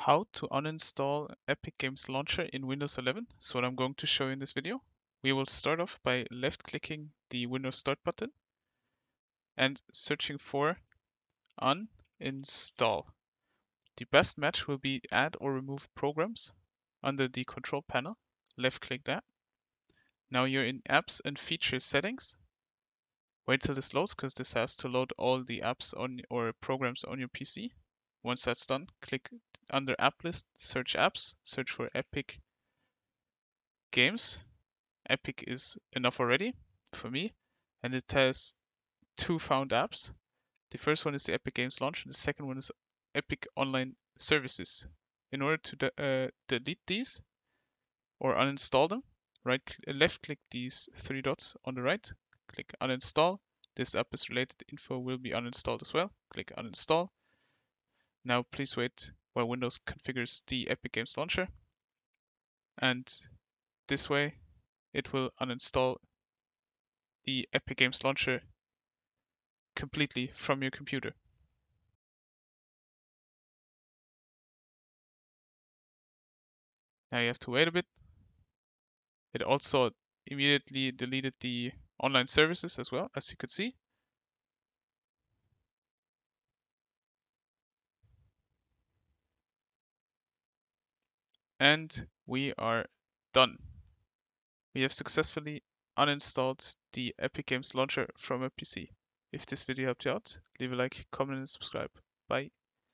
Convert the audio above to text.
how to uninstall Epic Games Launcher in Windows 11. So what I'm going to show you in this video. We will start off by left clicking the Windows Start button and searching for uninstall. The best match will be add or remove programs under the control panel. Left click that. Now you're in apps and features settings. Wait till this loads because this has to load all the apps on or programs on your PC. Once that's done, click under app list, search apps, search for Epic Games. Epic is enough already for me, and it has two found apps. The first one is the Epic Games Launch, and the second one is Epic Online Services. In order to de uh, delete these or uninstall them, right left click these three dots on the right, click uninstall. This app is related info will be uninstalled as well. Click uninstall. Now please wait Windows configures the Epic Games Launcher. And this way it will uninstall the Epic Games Launcher completely from your computer. Now you have to wait a bit. It also immediately deleted the online services as well, as you could see. And we are done. We have successfully uninstalled the Epic Games Launcher from a PC. If this video helped you out, leave a like, comment and subscribe. Bye.